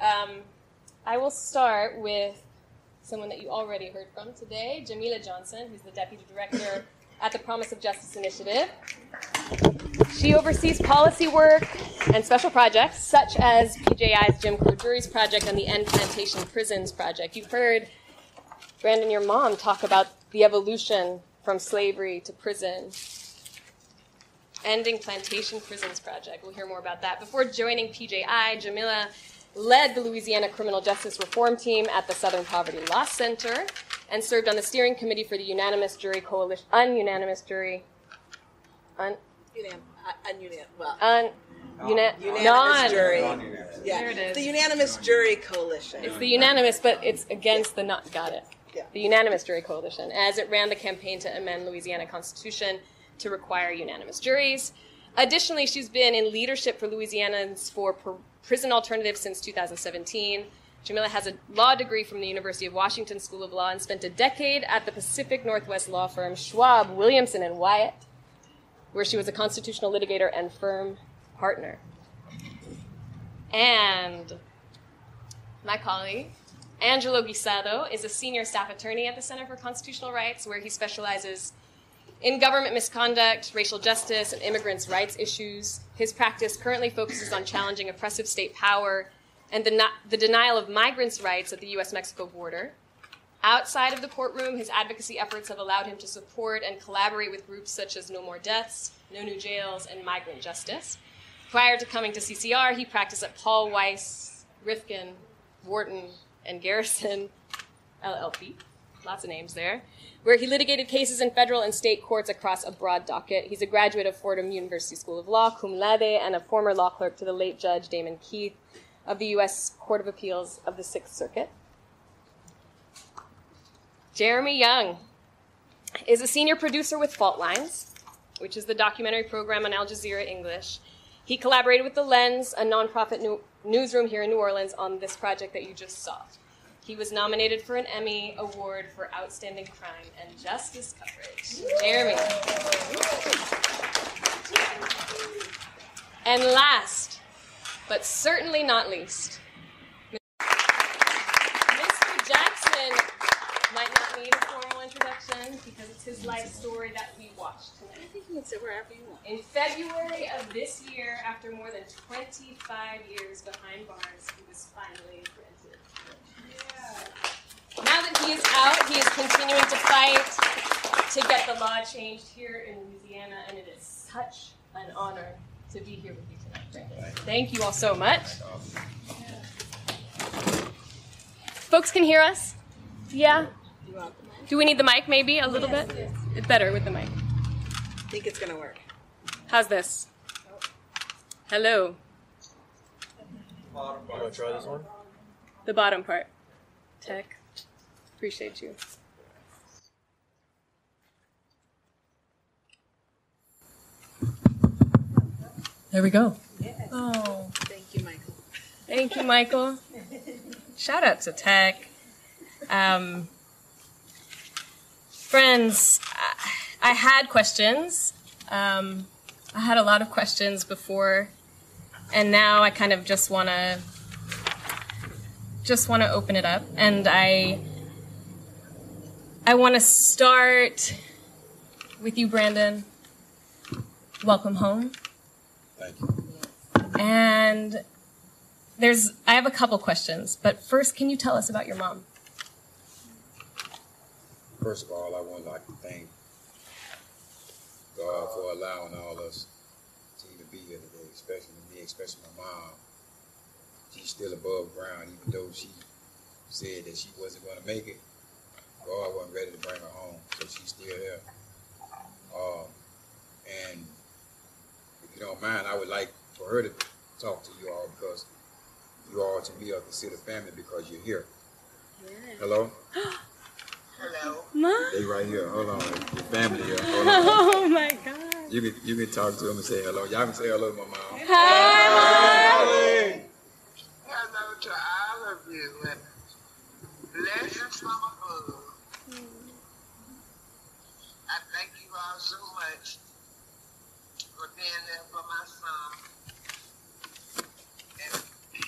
Um, I will start with someone that you already heard from today, Jamila Johnson, who's the Deputy Director at the Promise of Justice Initiative. She oversees policy work and special projects, such as PJI's Jim Crow Juries Project and the End Plantation Prisons Project. You've heard Brandon, your mom, talk about the evolution from slavery to prison. Ending Plantation Prisons Project. We'll hear more about that. Before joining PJI, Jamila led the Louisiana Criminal Justice Reform Team at the Southern Poverty Law Center and served on the steering committee for the Unanimous Jury Coalition, ununanimous jury, un, Unan, uh, ununan, well, un, una, unanimous non. jury. Yeah, There it is. the unanimous jury coalition. It's the unanimous, but it's against the not. Got it. Yeah. The unanimous jury coalition, as it ran the campaign to amend Louisiana Constitution to require unanimous juries. Additionally, she's been in leadership for Louisianans for pr- prison alternatives since 2017. Jamila has a law degree from the University of Washington School of Law and spent a decade at the Pacific Northwest law firm Schwab, Williamson, and Wyatt, where she was a constitutional litigator and firm partner. And my colleague, Angelo Guisado, is a senior staff attorney at the Center for Constitutional Rights, where he specializes in government misconduct, racial justice, and immigrants' rights issues. His practice currently focuses on challenging oppressive state power and the, the denial of migrants' rights at the U.S. Mexico border. Outside of the courtroom, his advocacy efforts have allowed him to support and collaborate with groups such as No More Deaths, No New Jails, and Migrant Justice. Prior to coming to CCR, he practiced at Paul Weiss, Rifkind, Wharton, and Garrison LLP. Lots of names there. Where he litigated cases in federal and state courts across a broad docket. He's a graduate of Fordham University School of Law, cum laude, and a former law clerk to the late Judge Damon Keith of the U.S. Court of Appeals of the Sixth Circuit. Jeremy Young is a senior producer with Fault Lines, which is the documentary program on Al Jazeera English. He collaborated with The Lens, a nonprofit new- newsroom here in New Orleans, on this project that you just saw. He was nominated for an Emmy Award for Outstanding Crime and Justice Coverage. Jeremy. And last, but certainly not least, Mr. Jackson might not need a formal introduction because it's his life story that we watched tonight. I think you can sit wherever you want. In February of this year, after more than 25 years behind bars, he was finally granted. Now that he is out, he is continuing to fight to get the law changed here in Louisiana, and it is such an honor to be here with you tonight. Thank you all so much. Folks can hear us? Yeah? You want the mic? Do we need the mic maybe a little bit? It's better with the mic. I think it's gonna work. How's this? Hello. Want to try this one? The bottom part. Tech. Appreciate you. There we go. Oh, Thank you, Michael. thank you, Michael. Shout out to Tech. Um, friends, I, I had questions. Um, I had a lot of questions before, and now I kind of just want to just want to open it up, and I I want to start with you, Brandon. Welcome home. Thank you. And there's I have a couple questions, but first, can you tell us about your mom? First of all, I would like to thank God for allowing all of us to even be here today, especially me, especially my mom. She's still above ground, even though she said that she wasn't going to make it. God wasn't ready to bring her home, so she's still here. Um, and if you don't mind, I would like for her to talk to you all because you all to me are considered family because you're here. Hello? Hello. Mom. They right here. Hold on. Your family here. Hold on. Oh my God. You can you can talk to them and say hello. Y'all can say hello to my mom. Hi, to all of you and blessings from above. Mm. I thank you all so much for being there for my son and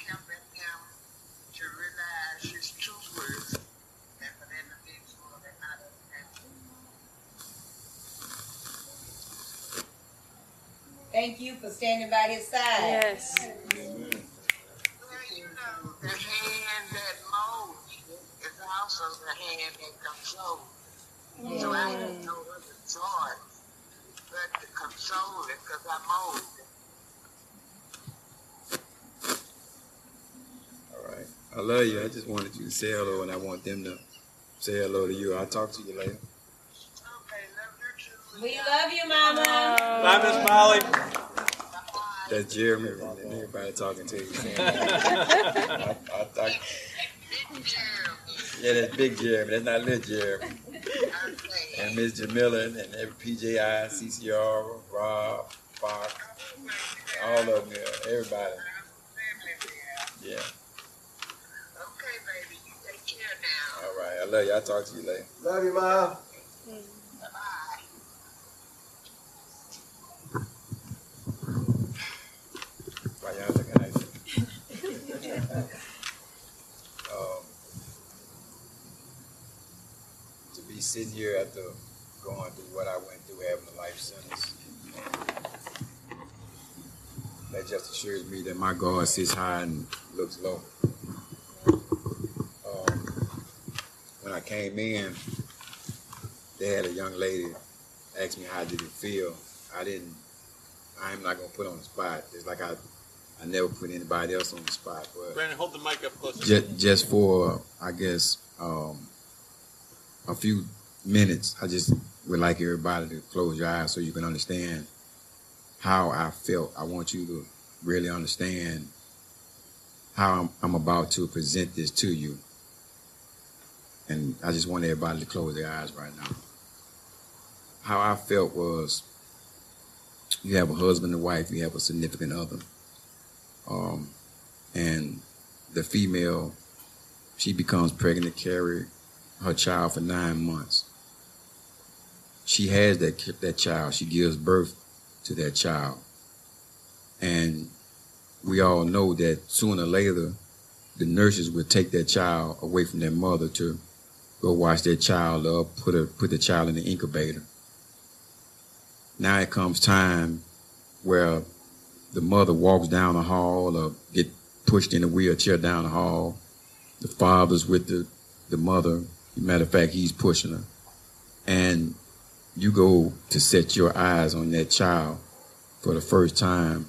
helping him to realize his true worth as an individual and not a family. Thank you for standing by his side. Yes. Also the hand that controls. So I have no other choice but to console it because I mold it. All right. I love you. I just wanted you to say hello, and I want them to say hello to you. I'll talk to you later. Okay, love you too. We love you, Mama. Bye, Miss Molly. That's Jeremy. and Everybody talking to you. I, I thought, Big Jeremy. Yeah, that's big Jeremy. That's not little Jeremy. And Miss Jamila and every PJI, CCR, Rob, Fox, all of them. Yeah, everybody. Yeah. Okay, baby, you take care now. All right. I love you. I'll talk to you later. Love you, Mom. Bye. Bye. y'all looking at me? um, to be sitting here after going through what I went through, having a life sentence, that just assures me that my God sits high and looks low. Um, when I came in, they had a young lady ask me how did it feel. I didn't. I'm not gonna put on the spot. It's like I, I never put anybody else on the spot, but Brandon, hold the mic up closer. just, just for I guess um, a few minutes, I just would like everybody to close your eyes so you can understand how I felt. I want you to really understand how I'm, I'm about to present this to you, and I just want everybody to close their eyes right now. How I felt was, you have a husband and wife, you have a significant other, um, and the female, she becomes pregnant, carry her child for nine months. She has that that child. She gives birth to that child, and we all know that sooner or later, the nurses will take that child away from their mother to go wash their child up, put her put the child in the incubator. Now it comes time where the mother walks down the hall or get pushed in a wheelchair down the hall. The father's with the, the mother. Matter of fact, he's pushing her. And you go to set your eyes on that child for the first time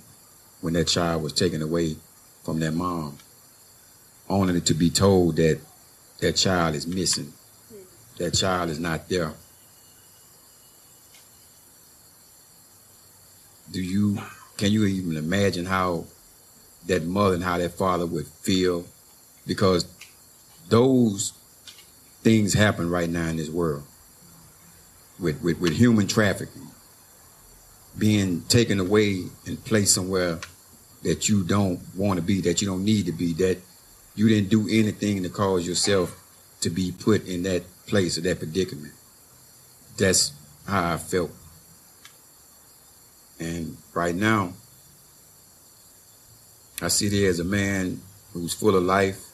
when that child was taken away from their mom, only to be told that that child is missing. That child is not there. Do you can you even imagine how that mother and how that father would feel? Because those things happen right now in this world with, with, with human trafficking being taken away and placed somewhere that you don't want to be, that you don't need to be, that you didn't do anything to cause yourself to be put in that place or that predicament. That's how I felt. And right now, I sit here as a man who's full of life,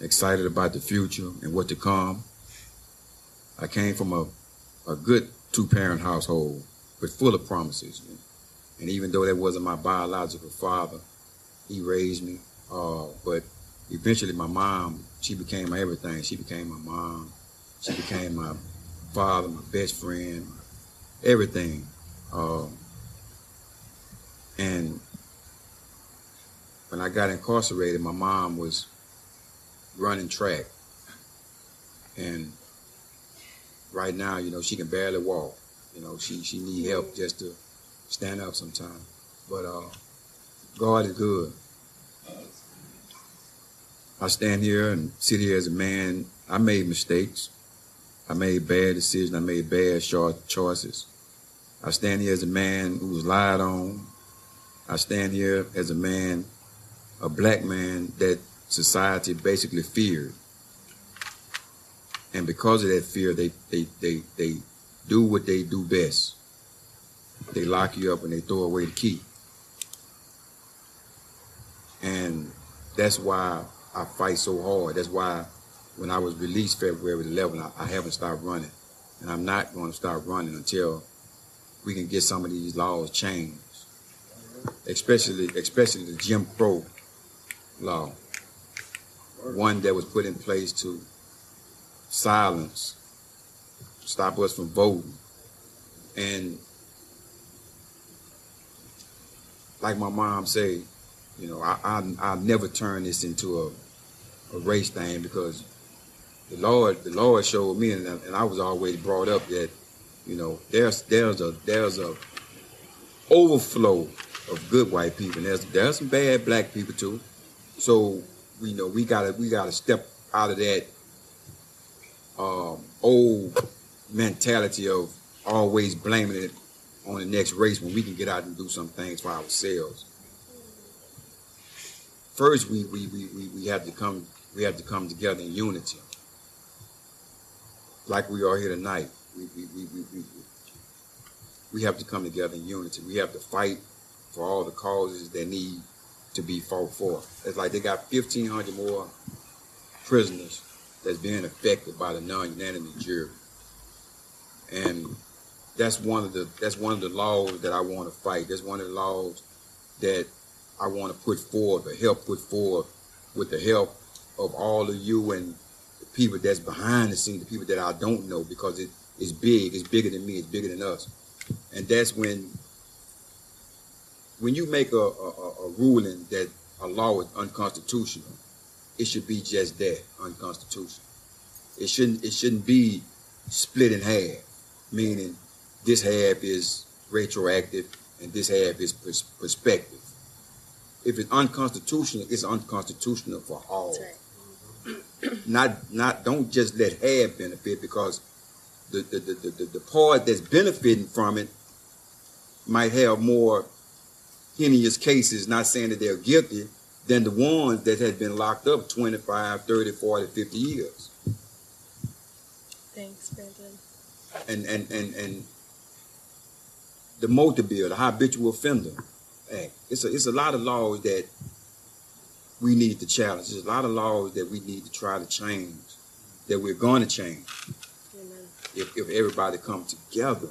excited about the future and what to come. I came from a, a good two parent household, but full of promises. And even though that wasn't my biological father, he raised me. Uh, but eventually, my mom, she became my everything. She became my mom. She became my father, my best friend, everything. Um, and when I got incarcerated, my mom was running track. And right now, you know, she can barely walk. You know, she, she need help just to stand up sometimes. But uh, God is good. I stand here and sit here as a man. I made mistakes. I made bad decisions. I made bad short choices. I stand here as a man who was lied on. I stand here as a man, a black man that society basically feared. And because of that fear, they, they, they, they do what they do best. They lock you up and they throw away the key. And that's why I fight so hard. That's why when I was released February 11th, I, I haven't stopped running. And I'm not going to stop running until we can get some of these laws changed. especially especially the Jim Crow law, one that was put in place to silence, stop us from voting, and like my mom said, you know, I I I never turn this into a a race thing because the Lord the Lord showed me, and, and I was always brought up that you know there's there's a there's a overflow of good white people, and there's there's some bad black people too. So you know we gotta we gotta step out of that um, old mentality of always blaming it on the next race when we can get out and do some things for ourselves. First, we we, we, we, we have to come we have to come together in unity, like we are here tonight. We, we, we, we, we, we have to come together in unity. We have to fight for all the causes that need to be fought for. It's like they got 1,500 more prisoners that's being affected by the non-unanimous jury, and that's one of the that's one of the laws that I want to fight. That's one of the laws that I want to put forward, or help put forward, with the help of all of you and the people that's behind the scenes, the people that I don't know, because it is big. It's bigger than me. It's bigger than us, and that's when when you make a, a, a ruling that a law is unconstitutional, it should be just that, unconstitutional. It shouldn't it shouldn't be split in half, meaning this half is retroactive and this half is pers- perspective. If it's unconstitutional, it's unconstitutional for all. Not not don't just let half benefit because the the, the, the, the part that's benefiting from it might have more heinous cases, not saying that they're guilty, than the ones that had been locked up 25, 30, 40, 50 years. Thanks, Brandon. And and and and the motor bill, the habitual offender act. It's a it's a lot of laws that we need to challenge. There's a lot of laws that we need to try to change, that we're going to change Amen. if, if everybody come together.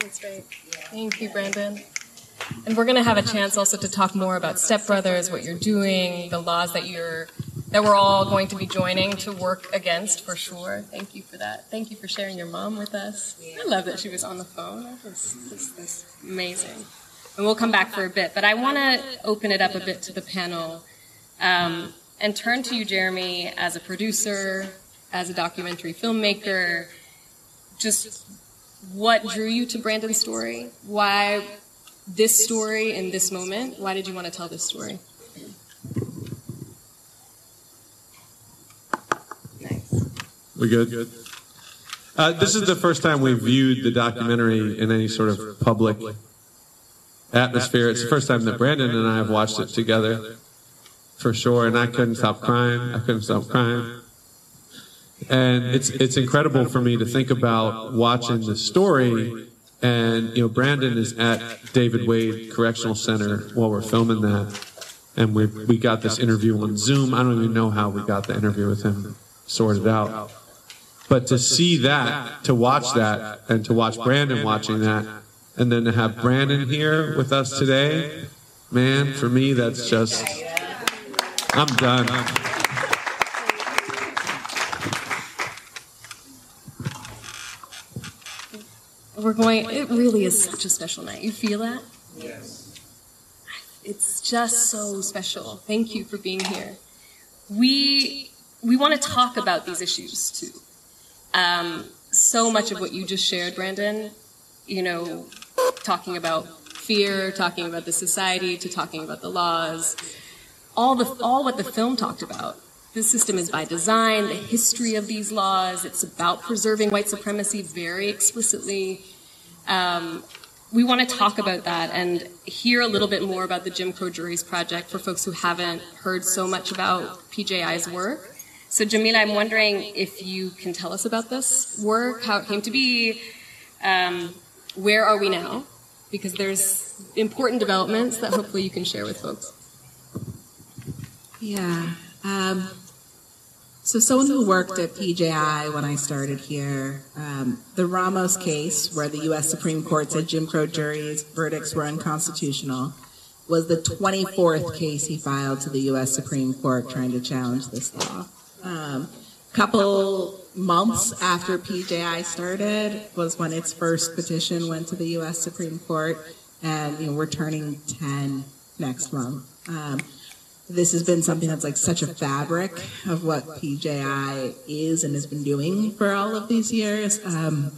That's right. Thank you, Brandon. And we're going to have a chance also to talk more about Step Brothers, what you're doing, the laws that you're that we're all going to be joining to work against for sure. Thank you for that. Thank you for sharing your mom with us. I love that she was on the phone. That was, amazing. And we'll come back for a bit, but I want to open it up a bit to the panel um, and turn to you, Jeremy, as a producer, as a documentary filmmaker. Just what drew you to Brandon's story? Why this story in this moment? Why did you want to tell this story? Nice. We good? Good. Uh, this is the first time we've viewed the documentary in any sort of public atmosphere. It's the first time that Brandon and I have watched it together, for sure. And I couldn't stop crying. I couldn't stop crying. And it's it's incredible for me to think about watching the story. And you know, Brandon is at David Wade Correctional Center while we're filming that, and we we got this interview on Zoom. I don't even know how we got the interview with him sorted out. But to see that, to watch that, and to watch Brandon watching that, and then to have Brandon here with us today, man, for me, that's just, I'm done. We're going, it really is such a special night. You feel that? Yes. It's just so special. Thank you for being here. We, we want to talk about these issues too. Um, so much of what you just shared, Brandon, you know, talking about fear, talking about the society, to talking about the laws, all the all what the film talked about. This system is by design, the history of these laws. It's about preserving white supremacy very explicitly. Um, we want to talk about that and hear a little bit more about the Jim Crow Juries Project for folks who haven't heard so much about PJI's work. So, Jamila, I'm wondering if you can tell us about this work, how it came to be, um, where are we now? Because there's important developments that hopefully you can share with folks. Yeah. Um, So, someone who worked at PJI when I started here, um, the Ramos case, where the U.S. Supreme Court said Jim Crow juries' verdicts were unconstitutional, was the 24th case he filed to the U.S. Supreme Court trying to challenge this law. Um, couple months after PJI started was when its first petition went to the U.S. Supreme Court, and you know, we're turning 10 next month. Um, this has been something that's like such a fabric of what PJI is and has been doing for all of these years. Um,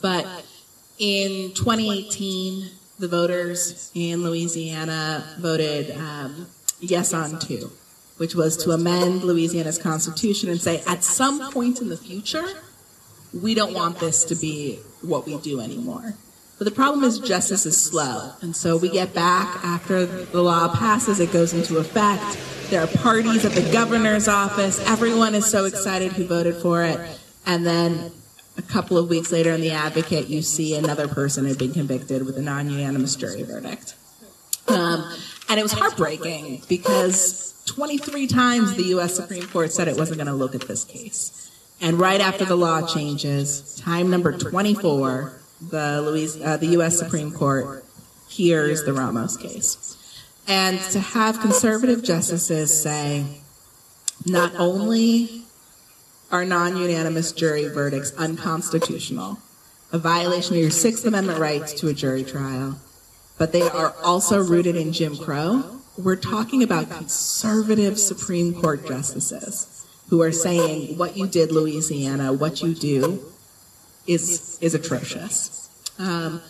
but in 2018, the voters in Louisiana voted um, yes on two, which was to amend Louisiana's constitution and say at some point in the future, we don't want this to be what we do anymore. But the problem is justice is slow. And so we get back after the law passes, it goes into effect. There are parties at the governor's office. Everyone is so excited who voted for it. And then a couple of weeks later in the advocate, you see another person had been convicted with a non unanimous jury verdict. Um, and it was heartbreaking because 23 times the U.S. Supreme Court said it wasn't going to look at this case. And right after the law changes, time number 24, the, Louis, uh, the U.S. Supreme Court hears the Ramos case. And to have conservative justices say, not only are non unanimous jury verdicts unconstitutional, a violation of your Sixth Amendment rights to a jury trial, but they are also rooted in Jim Crow. We're talking about conservative Supreme Court justices who are saying what you did, Louisiana, what you do is is atrocious. Um,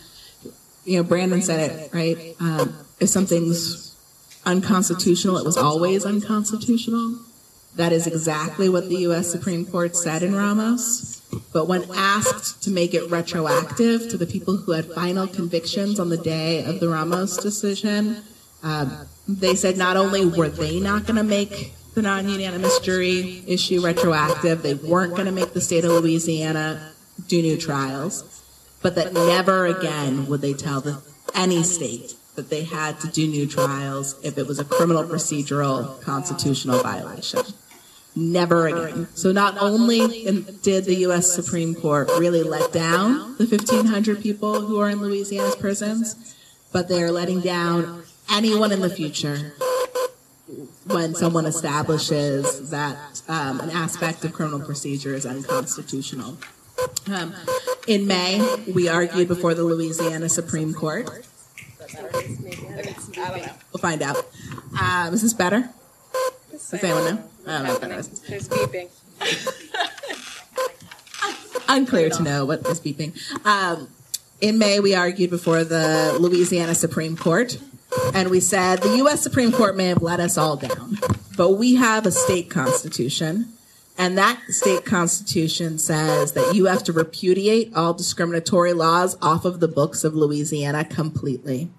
you know, Brandon said it right. Um, if something's unconstitutional, it was always unconstitutional. That is exactly what the U.S. Supreme Court said in Ramos. But when asked to make it retroactive to the people who had final convictions on the day of the Ramos decision, um, they said not only were they not going to make the non unanimous jury issue retroactive, they weren't going to make the state of Louisiana do new trials, but that never again would they tell the, any state that they had to do new trials if it was a criminal procedural constitutional violation. Never again. So not only did the U.S. Supreme Court really let down the 1,500 people who are in Louisiana's prisons, but they are letting down anyone in the future when someone establishes that um, an aspect of criminal procedure is unconstitutional. Um, in May, we argued before the Louisiana Supreme Court. I don't know. We'll find out. Um, is this better? Does anyone know? I don't know what that is. There's beeping. Unclear to know what is beeping. Um, in May, we argued before the Louisiana Supreme Court, and we said the U.S. Supreme Court may have let us all down, but we have a state constitution, and that state constitution says that you have to repudiate all discriminatory laws off of the books of Louisiana completely.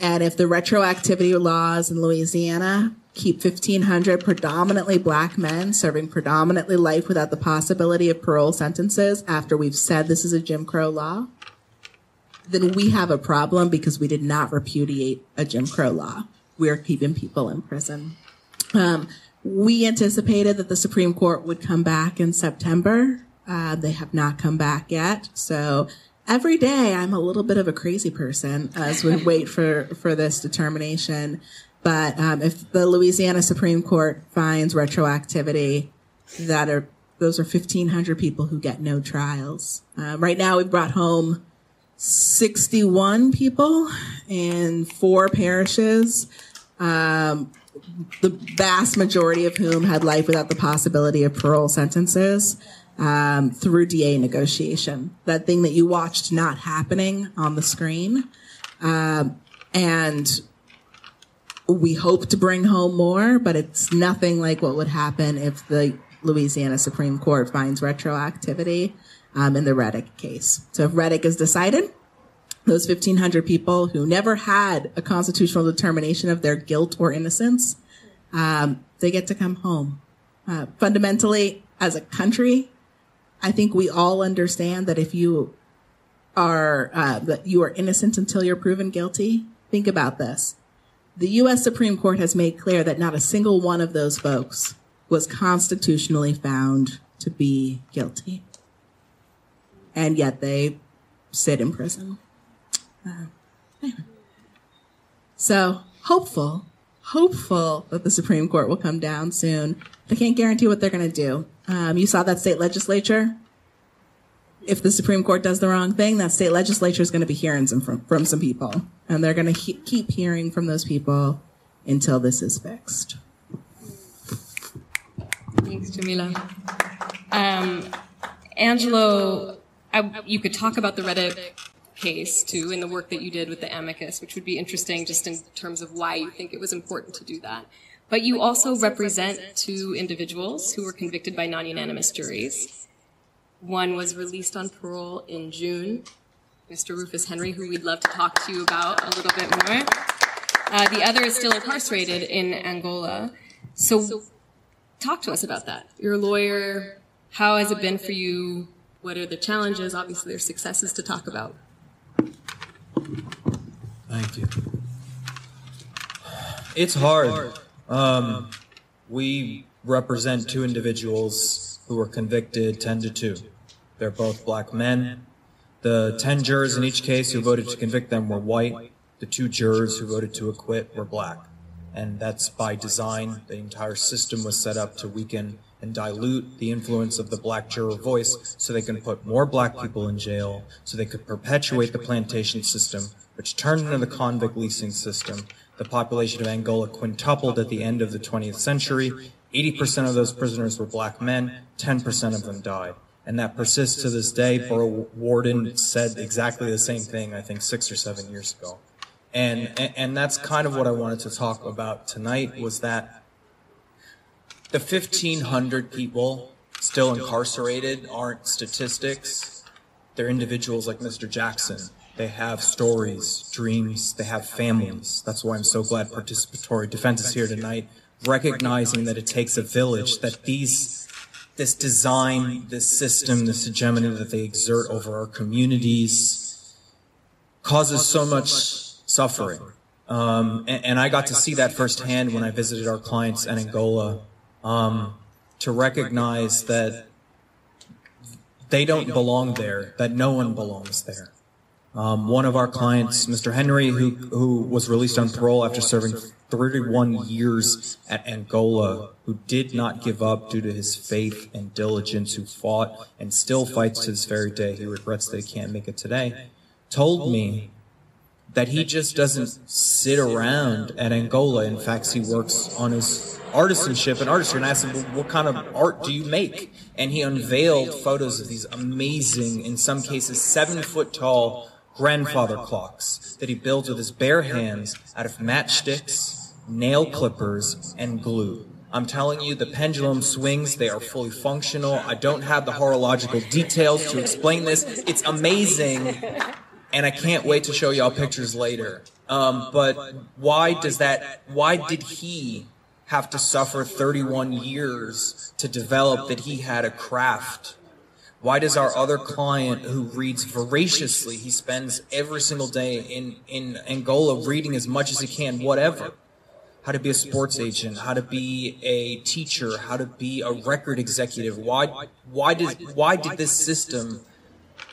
And if the retroactivity laws in Louisiana keep 1,500 predominantly black men serving predominantly life without the possibility of parole sentences after we've said this is a Jim Crow law, then we have a problem because we did not repudiate a Jim Crow law. We're keeping people in prison. Um, we anticipated that the Supreme Court would come back in September. Uh, they have not come back yet. So every day I'm a little bit of a crazy person as we wait for, for this determination. But um, if the Louisiana Supreme Court finds retroactivity, that are those are 1,500 people who get no trials. Uh, right now, we've brought home 61 people in four parishes. Um, the vast majority of whom had life without the possibility of parole sentences um, through DA negotiation. That thing that you watched not happening on the screen. Um, and we hope to bring home more, but it's nothing like what would happen if the Louisiana Supreme Court finds retroactivity um, in the Reddick case. So if Reddick is decided, those 1,500 people who never had a constitutional determination of their guilt or innocence, um, they get to come home. Uh, fundamentally, as a country, I think we all understand that if you are uh, that you are innocent until you're proven guilty. Think about this: the U.S. Supreme Court has made clear that not a single one of those folks was constitutionally found to be guilty. And yet they sit in prison. Uh, anyway. So, hopeful, hopeful that the Supreme Court will come down soon. I can't guarantee what they're going to do. Um, you saw that state legislature. If the Supreme Court does the wrong thing, that state legislature is going to be hearing some from, from some people, and they're going to he- keep hearing from those people until this is fixed. Thanks, Jamila. Um, Angelo, I, you could talk about the Reddick case too in the work that you did with the amicus, which would be interesting just in terms of why you think it was important to do that. But you also represent two individuals who were convicted by non-unanimous juries. One was released on parole in June, Mr. Rufus Henry, who we'd love to talk to you about a little bit more. Uh, the other is still incarcerated in Angola. So talk to us about that. You're a lawyer. How has it been for you? What are the challenges? Obviously, there's successes to talk about. Thank you. It's hard. Um, we represent two individuals who were convicted 10 to 2. They're both black men. The 10 jurors in each case who voted to convict them were white. The two jurors who voted to acquit were black. And that's by design. The entire system was set up to weaken and dilute the influence of the black juror voice so they can put more black people in jail, so they could perpetuate the plantation system, which turned into the convict leasing system. The population of Angola quintupled at the end of the 20th century. 80% of those prisoners were black men, 10% of them died. And that persists to this day. Borough Warden said exactly the same thing, I think, six or seven years ago. And, and that's kind of what I wanted to talk about tonight was that the 1,500 people still incarcerated aren't statistics. They're individuals like Mr. Jackson. They have stories, dreams, they have families. That's why I'm so glad participatory defense is here tonight, recognizing that it takes a village, that these, this design, this system, this hegemony that they exert over our communities causes so much suffering. Um, and, and I got to see that firsthand when I visited our clients in Angola um, to recognize that they don't belong there, that no one belongs there. Um, one of our clients, Mr. Henry, who, who was released on parole after serving 31 years at Angola, who did not give up due to his faith and diligence, who fought and still fights to this very day. He regrets that he can't make it today. Told me that he just doesn't sit around at Angola. In fact, he works on his artisanship and artistry. And I asked him, what kind of art do you make? And he unveiled photos of these amazing, in some cases, seven foot tall grandfather clocks that he built with his bare hands out of matchsticks, nail clippers, and glue. I'm telling you, the pendulum swings. They are fully functional. I don't have the horological details to explain this. It's amazing. And I can't wait to show y'all pictures later. Um, but why does that, why did he have to suffer 31 years to develop that he had a craft? Why does our other client who reads voraciously, he spends every single day in, in Angola reading as much as he can, whatever. How to be a sports agent, how to be a teacher, how to be a record executive. Why, why did, why did this system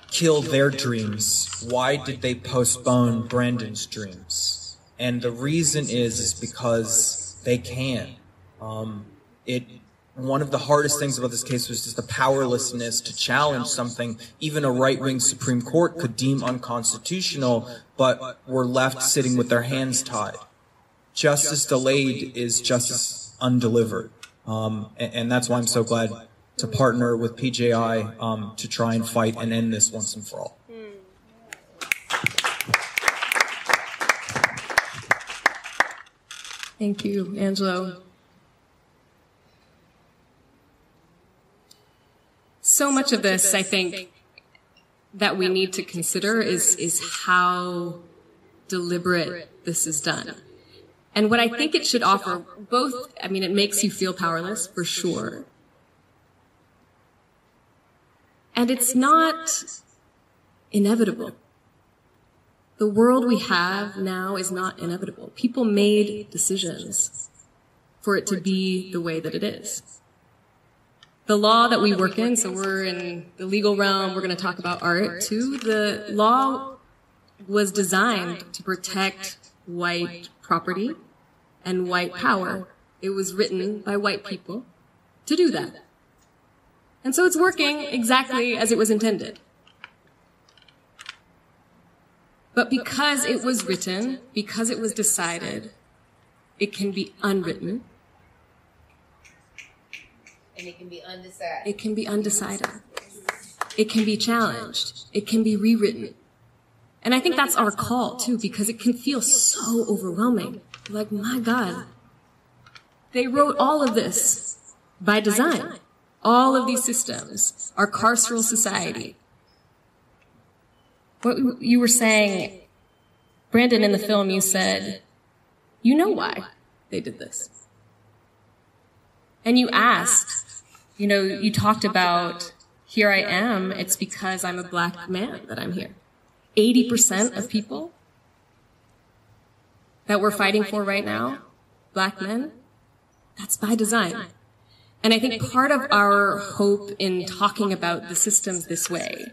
kill their dreams? Why did they postpone Brandon's dreams? And the reason is, is because they can. Um, it, one of the hardest things about this case was just the powerlessness to challenge something even a right-wing Supreme Court could deem unconstitutional, but were left sitting with their hands tied. Justice delayed is justice undelivered. Um, and, and, that's why I'm so glad to partner with PJI um, to try and fight and end this once and for all. Thank you, Angelo. So much of this, I think, that we need to consider is, is how deliberate this is done. And what I think it should offer both, I mean, it makes you feel powerless for sure. And it's not inevitable. The world we have now is not inevitable. People made decisions for it to be the way that it is. The law that we work in, so we're in the legal realm, we're going to talk about art too. The law was designed to protect white property and white power. It was written by white people to do that. And so it's working exactly as it was intended. But because it was written, because it was decided, it can be unwritten. And it can be undecided. It can be undecided. It can be challenged. It can be rewritten. And I think that's our call too, because it can feel so overwhelming. Like, my God, they wrote all of this by design. All of these systems, our carceral society. What you were saying, Brandon, in the film, you said, you know why they did this. And you asked, you know, you talked about, here I am, it's because I'm a black man that I'm here. 80% of people that we're fighting for right now, black men, that's by design. And I think part of our hope in talking about the systems this way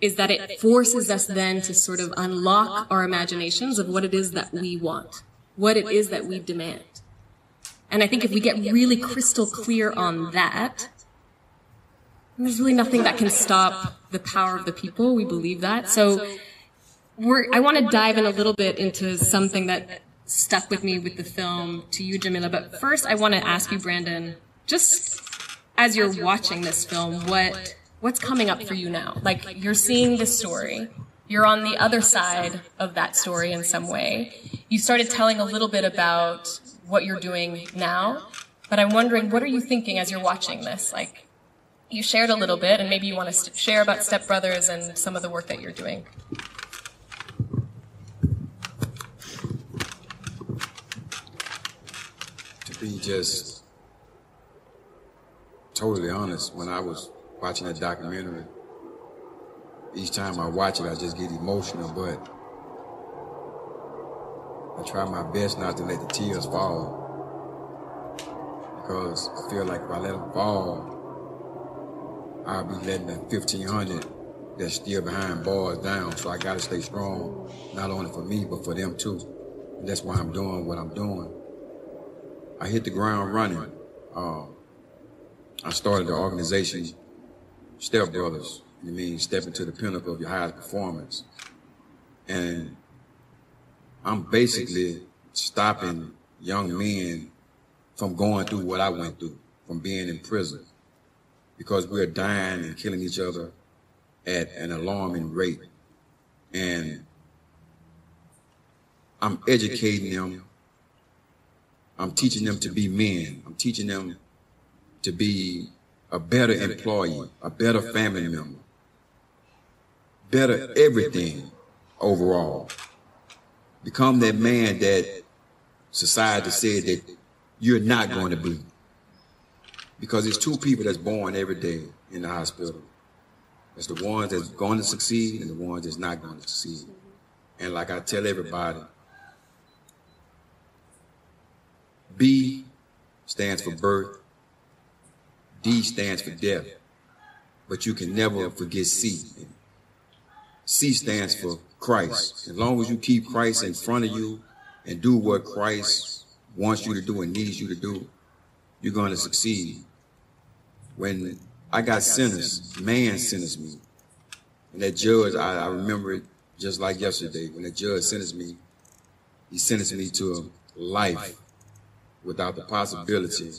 is that it forces us then to sort of unlock our imaginations of what it is that we want, what it is that we demand. And I think if we get really crystal clear on that, there's really nothing that can stop the power of the people. We believe that. So I want to dive in a little bit into something that stuck with me with the film to you, Jamila. But first, I want to ask you, Brandon, just as you're watching this film, what what's coming up for you now? Like you're seeing this story. You're on the other side of that story in some way. You started telling a little bit about what you're doing now, but I'm wondering, what are you thinking as you're watching this? Like, you shared a little bit, and maybe you want to share about Step Brothers and some of the work that you're doing. To be just totally honest, when I was watching that documentary, each time I watch it, I just get emotional, but I try my best not to let the tears fall. Because I feel like if I let them fall, I'll be letting the 1500 that's still behind bars down. So I gotta stay strong, not only for me, but for them too. And that's why I'm doing what I'm doing. I hit the ground running. Um, I started the organization Step Brothers. You mean stepping to the pinnacle of your highest performance. And I'm basically stopping young men from going through what I went through, from being in prison. Because we're dying and killing each other at an alarming rate. And I'm educating them. I'm teaching them to be men. I'm teaching them to be a better employee, a better family member, better everything overall. Become that man that society said that you're not going to be. Because there's two people that's born every day in the hospital. It's the ones that's going to succeed and the ones that's not going to succeed. And like I tell everybody, B stands for birth, D stands for death, but you can never forget C. C stands for Christ. As long as you keep Christ in front of you and do what Christ wants you to do and needs you to do, you're going to succeed. When I got sentenced, man sentenced me. And that judge, I, I remember it just like yesterday. When the judge sentenced me, he sentenced me to a life without the possibility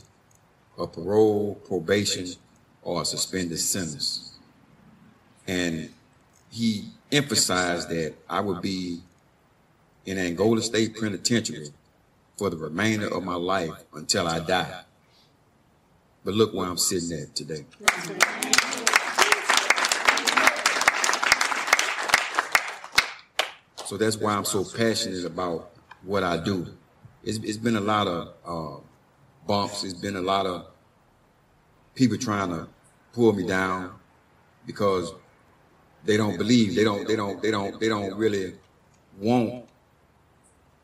of parole, probation, or a suspended sentence. And he emphasized that I would be in Angola State Penitentiary for the remainder of my life until I die. But look where I'm sitting at today. So that's why I'm so passionate about what I do. It's, it's been a lot of uh, bumps. It's been a lot of people trying to pull me down because they don't believe. They don't. They don't. They don't. They don't really want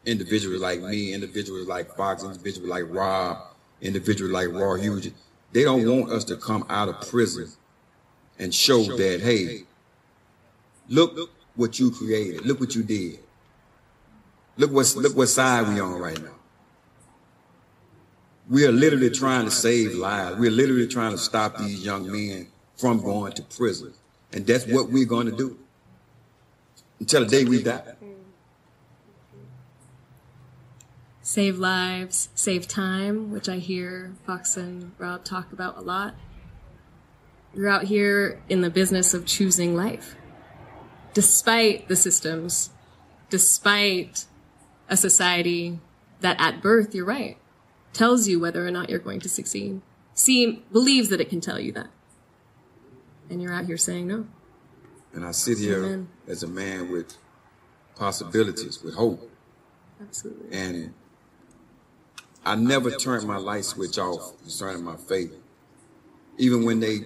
individuals like me, individuals like Fox, individuals like Rob, individuals like Raw Hughes. They don't want us to come out of prison and show that, hey, look what you created. Look what you did. Look what look what side we on right now. We are literally trying to save lives. We're literally trying to stop these young men from going to prison. And that's what we're going to do until the day we die. Save lives, save time, which I hear Fox and Rob talk about a lot. You're out here in the business of choosing life. Despite the systems, despite a society that at birth, you're right, tells you whether or not you're going to succeed. See, believes that it can tell you that. And you're out here saying no. And I sit here Amen. as a man with possibilities, with hope. Absolutely. And I never turned my light switch off concerning my faith. Even when they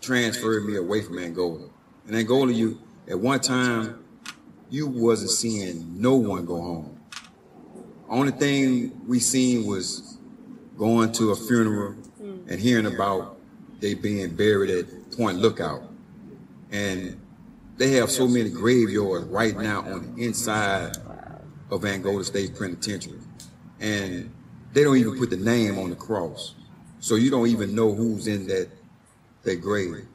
transferred me away from Angola. In Angola, you at one time you wasn't seeing no one go home. Only thing we seen was going to a funeral and hearing about they being buried at Point Lookout. And they have so many graveyards right now on the inside of Angola State Penitentiary. And they don't even put the name on the cross. So you don't even know who's in that, that grave.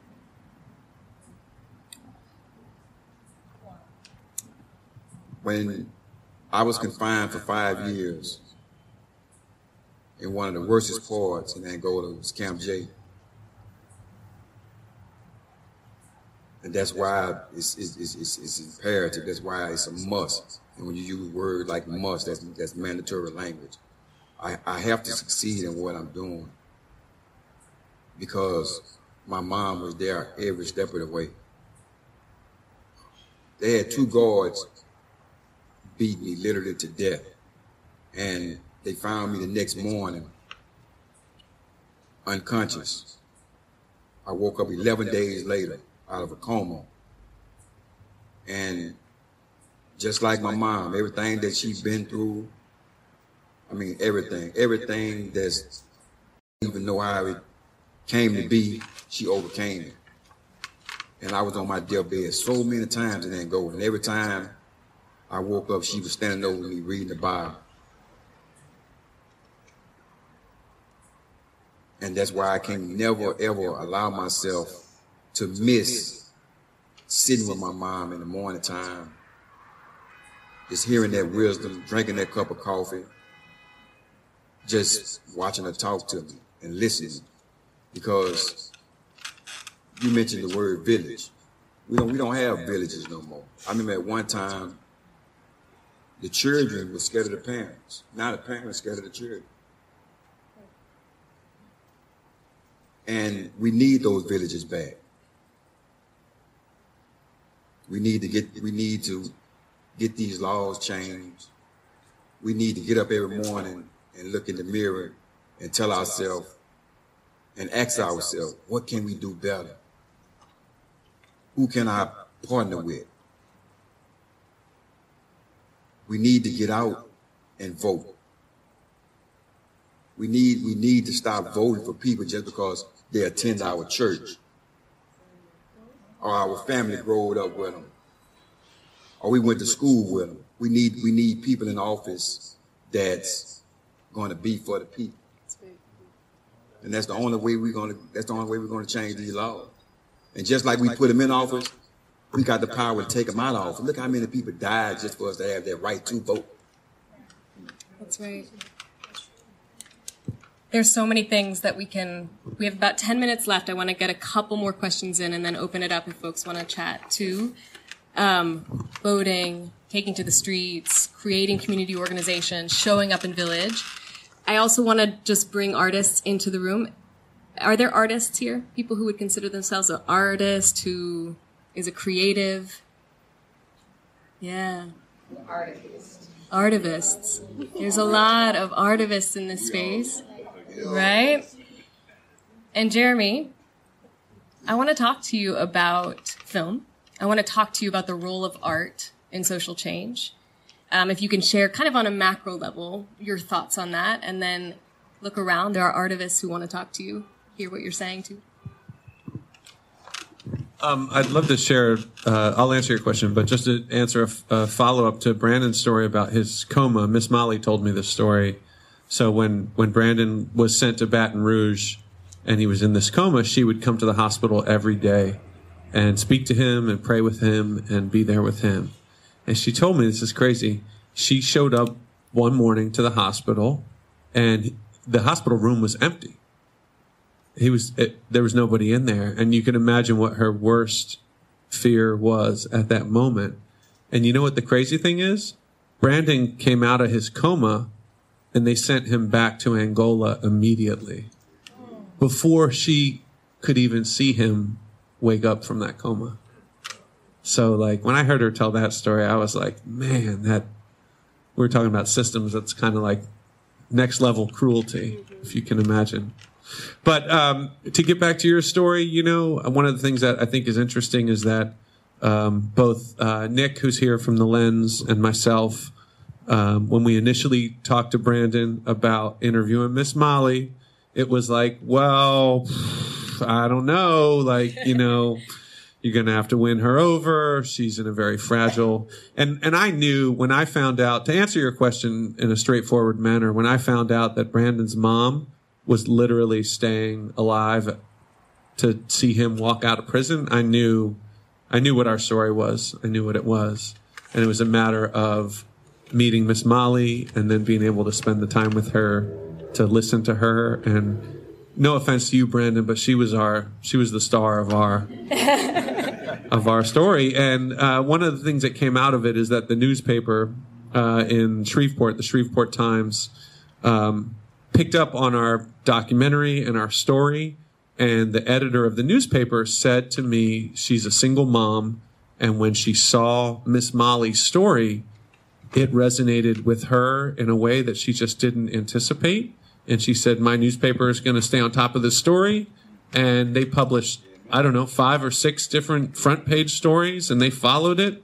When I was confined for five years in one of the worstest parts in Angola was Camp J. And that's why it's, it's, it's, it's, imperative. That's why it's a must. And when you use words like must, that's, that's mandatory language. I, I have to succeed in what I'm doing because my mom was there every step of the way. They had two guards beat me literally to death. And they found me the next morning unconscious. I woke up 11 days later out of a coma. And just like my mom, everything that she's been through, I mean, everything, everything that's even know how it came to be, she overcame it. And I was on my deathbed so many times in Angola. And every time I woke up, she was standing over me reading the Bible. And that's why I can never, ever allow myself to miss sitting with my mom in the morning time, just hearing that wisdom, drinking that cup of coffee, just watching her talk to me and listening. Because you mentioned the word village. We don't we don't have villages no more. I remember at one time the children were scared of the parents. Now the parents are scared of the children. And we need those villages back. We need to get we need to get these laws changed. We need to get up every morning and look in the mirror and tell ourselves and ask ourselves, what can we do better? Who can I partner with? We need to get out and vote. We need we need to stop voting for people just because they attend our church or our family growed up with them or we went to school with them. We need we need people in office that's going to be for the people. And that's the only way we're going to that's the only way we're going to change these laws. And just like we put them in office, we got the power to take them out of office. Look how many people died just for us to have that right to vote. That's right. There's so many things that we can. We have about 10 minutes left. I want to get a couple more questions in and then open it up if folks want to chat too. Um, voting, taking to the streets, creating community organizations, showing up in village. I also want to just bring artists into the room. Are there artists here? People who would consider themselves an artist, who is a creative? Yeah. Artist. Artivists. There's a lot of artivists in this space, right? And Jeremy, I want to talk to you about film. I want to talk to you about the role of art in social change. Um, if you can share kind of on a macro level your thoughts on that, and then look around. There are artivists who want to talk to you, hear what you're saying too. Um, I'd love to share. Uh, I'll answer your question, but just to answer a, f- a follow up to Brandon's story about his coma. Miss Molly told me this story. So when when Brandon was sent to Baton Rouge, and he was in this coma, she would come to the hospital every day, and speak to him and pray with him and be there with him. And she told me this is crazy. She showed up one morning to the hospital, and the hospital room was empty he was it, there was nobody in there and you can imagine what her worst fear was at that moment and you know what the crazy thing is brandon came out of his coma and they sent him back to angola immediately before she could even see him wake up from that coma. So like when i heard her tell that story i was like man that we we're talking about systems that's kind of like next level cruelty if you can imagine. But um, to get back to your story, you know, one of the things that I think is interesting is that um, both uh, Nick, who's here from the Lens, and myself, um, when we initially talked to Brandon about interviewing Miss Molly, it was like, well, I don't know, like you know. You're going to have to win her over. She's in a very fragile. And, and I knew when I found out, to answer your question in a straightforward manner, when I found out that Brandon's mom was literally staying alive to see him walk out of prison, I knew, I knew what our story was. I knew what it was. And it was a matter of meeting Miss Molly and then being able to spend the time with her to listen to her. And no offense to you, Brandon, but she was our, she was the star of our, of our story. And uh, one of the things that came out of it is that the newspaper uh, in Shreveport, the Shreveport Times, um, picked up on our documentary and our story. And the editor of the newspaper said to me, she's a single mom. And when she saw Miss Molly's story, it resonated with her in a way that she just didn't anticipate. And she said, My newspaper is going to stay on top of this story. And they published, I don't know, five or six different front page stories and they followed it.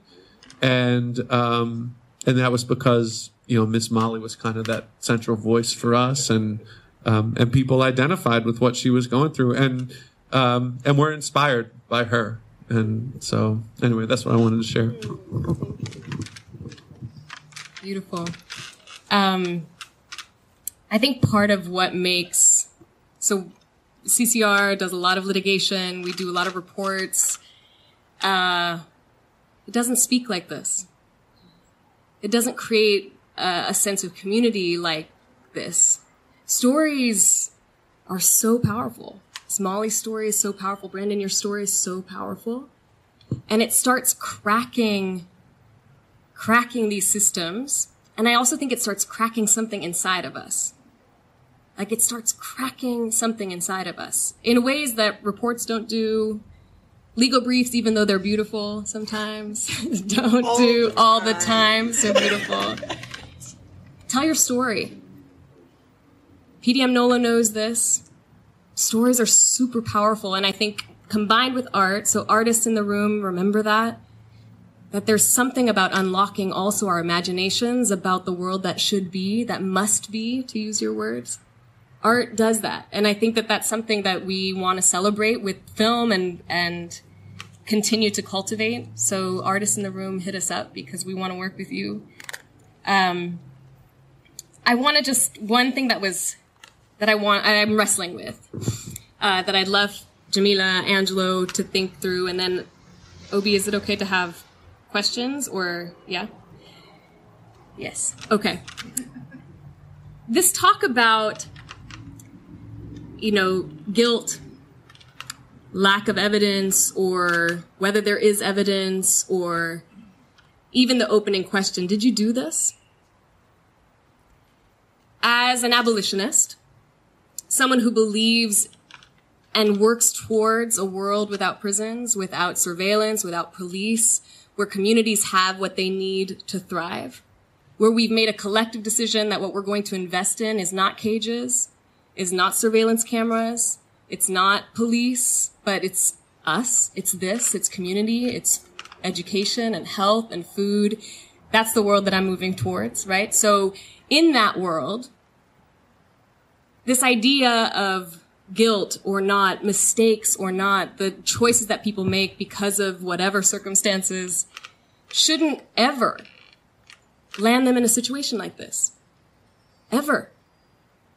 And, um, and that was because, you know, Miss Molly was kind of that central voice for us and, um, and people identified with what she was going through and, um, and were inspired by her. And so, anyway, that's what I wanted to share. Beautiful. Um, I think part of what makes so CCR does a lot of litigation. We do a lot of reports. Uh, it doesn't speak like this. It doesn't create a, a sense of community like this. Stories are so powerful. Molly's story is so powerful. Brandon, your story is so powerful. And it starts cracking, cracking these systems. And I also think it starts cracking something inside of us. Like it starts cracking something inside of us in ways that reports don't do. Legal briefs, even though they're beautiful sometimes, don't All do the all the time. time so beautiful. Tell your story. PDM NOLA knows this. Stories are super powerful, and I think combined with art, so artists in the room, remember that. That there's something about unlocking also our imaginations about the world that should be, that must be, to use your words. Art does that, and I think that that's something that we want to celebrate with film and and continue to cultivate. So artists in the room, hit us up because we want to work with you. Um, I want to just one thing that was that I want I'm wrestling with uh, that I'd love Jamila Angelo to think through, and then Obi, is it okay to have questions or yeah? Yes. Okay. This talk about you know guilt, lack of evidence, or whether there is evidence, or even the opening question: Did you do this? as an abolitionist, someone who believes and works towards a world without prisons, without surveillance, without police, where communities have what they need to thrive, where we've made a collective decision that what we're going to invest in is not cages, is not surveillance cameras, it's not police, but it's us, it's this, it's community, it's education and health and food That's the world that I'm moving towards, right? So in that world, this idea of guilt or not, mistakes or not, the choices that people make because of whatever circumstances shouldn't ever land them in a situation like this. Ever.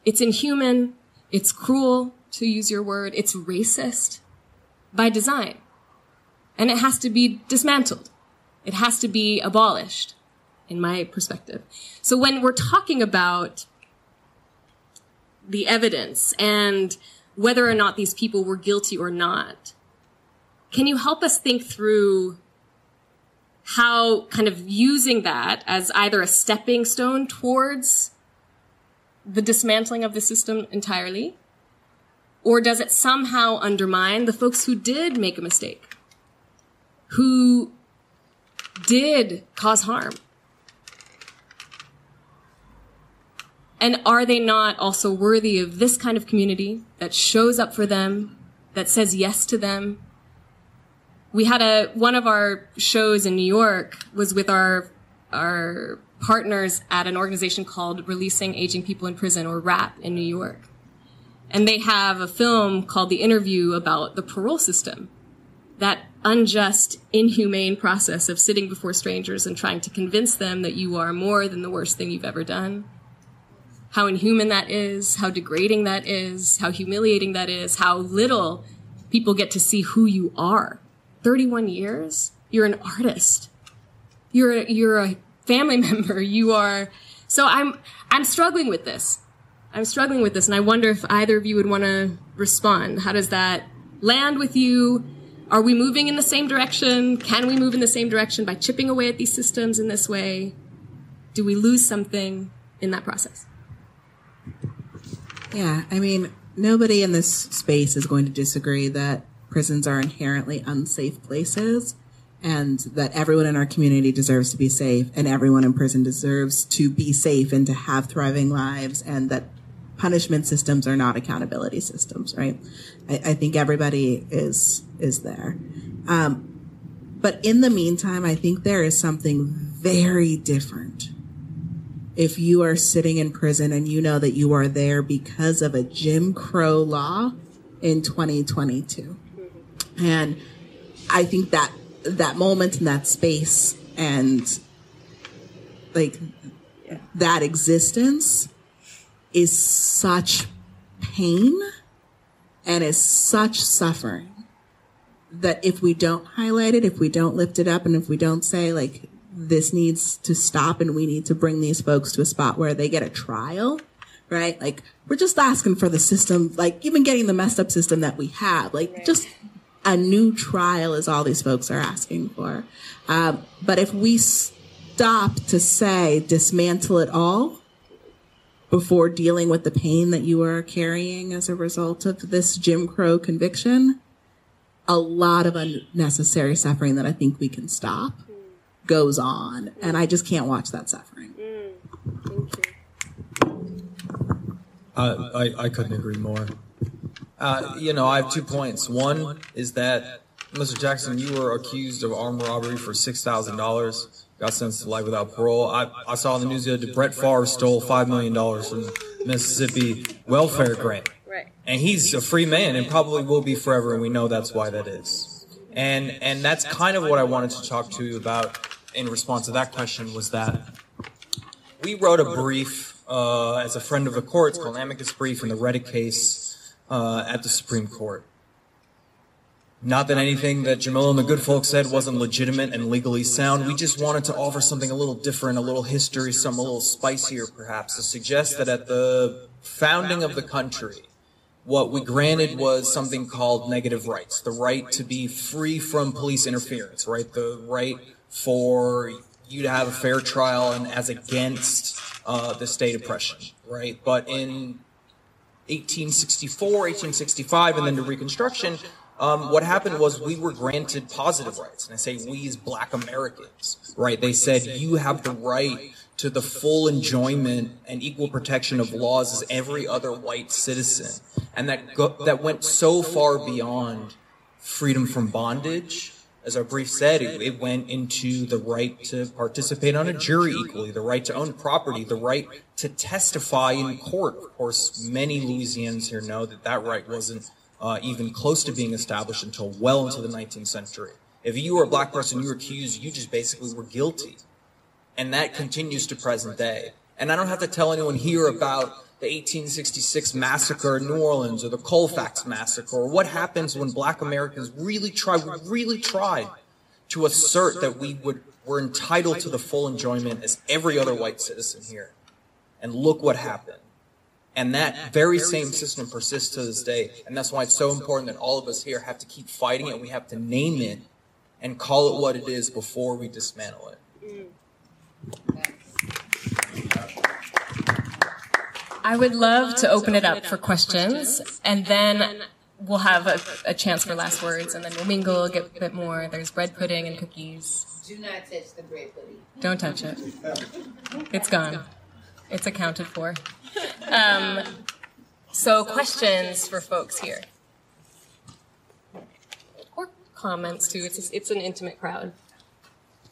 It's inhuman. It's cruel, to use your word. It's racist by design. And it has to be dismantled. It has to be abolished, in my perspective. So when we're talking about the evidence and whether or not these people were guilty or not, can you help us think through how kind of using that as either a stepping stone towards the dismantling of the system entirely? Or does it somehow undermine the folks who did make a mistake? Who did cause harm? And are they not also worthy of this kind of community that shows up for them, that says yes to them? We had a, one of our shows in New York was with our, our partners at an organization called Releasing Aging People in Prison or RAP in New York. And they have a film called The Interview about the parole system. That unjust, inhumane process of sitting before strangers and trying to convince them that you are more than the worst thing you've ever done. How inhuman that is, how degrading that is, how humiliating that is, how little people get to see who you are. 31 years? You're an artist. You're a, you're a family member. You are, so I'm, I'm struggling with this. I'm struggling with this and I wonder if either of you would want to respond. How does that land with you? Are we moving in the same direction? Can we move in the same direction by chipping away at these systems in this way? Do we lose something in that process? Yeah, I mean, nobody in this space is going to disagree that prisons are inherently unsafe places and that everyone in our community deserves to be safe and everyone in prison deserves to be safe and to have thriving lives and that punishment systems are not accountability systems, right? I, I think everybody is is there. Um, but in the meantime, I think there is something very different if you are sitting in prison and you know that you are there because of a Jim Crow law in 2022. And I think that that moment in that space and like that existence is such pain and is such suffering that if we don't highlight it, if we don't lift it up, and if we don't say, like, this needs to stop and we need to bring these folks to a spot where they get a trial, right? Like, we're just asking for the system, like, even getting the messed up system that we have, like, right. just a new trial is all these folks are asking for. Um, but if we stop to say, dismantle it all, before dealing with the pain that you are carrying as a result of this Jim Crow conviction, a lot of unnecessary suffering that I think we can stop goes on. And I just can't watch that suffering. Uh, I, I couldn't agree more. Uh, you know, I have two points. One is that, Mr. Jackson, you were accused of armed robbery for $6,000 got sentenced to life without parole. I, I saw in the news that Brett Favre stole $5 million from Mississippi welfare grant. Right. And he's a free man and probably will be forever, and we know that's why that is. And, and that's kind of what I wanted to talk to you about in response to that question was that we wrote a brief uh, as a friend of the court, it's called amicus brief in the Reddick case uh, at the Supreme Court. Not that anything that Jamil and the good folks said wasn't legitimate and legally sound. We just wanted to offer something a little different, a little history, some a little spicier perhaps, to suggest that at the founding of the country, what we granted was something called negative rights. The right to be free from police interference, right? The right for you to have a fair trial and as against uh, the state oppression, right? But in 1864, 1865, and then to Reconstruction, um, what happened was we were granted positive rights. And I say we as black Americans, right? They said you have the right to the full enjoyment and equal protection of laws as every other white citizen. And that, go, that went so far beyond freedom from bondage As our brief said, it, went into the right to participate on a jury equally, the right to own property, the right to testify in court. Of course, many Louisians here know that that right wasn't uh, even close to being established until well into the 19th century. If you were a black person, you were accused, you just basically were guilty. And that continues to present day. And I don't have to tell anyone here about the 1866 massacre in New Orleans or the Colfax massacre or what happens when black Americans really try really tried to assert that we would, were entitled to the full enjoyment as every other white citizen here. And look what happened. And that very same system persists to this day. And that's why it's so important that all of us here have to keep fighting it. We have to name it and call it what it is before we dismantle it. Mm. I would love to open it up for questions, and then we'll have a, a chance for last words, and then we'll mingle, get a bit more. There's bread pudding and cookies. Do not touch the bread pudding. Don't touch it. It's gone. It's accounted for. Um, so, questions for folks here, or comments too. It's it's an intimate crowd.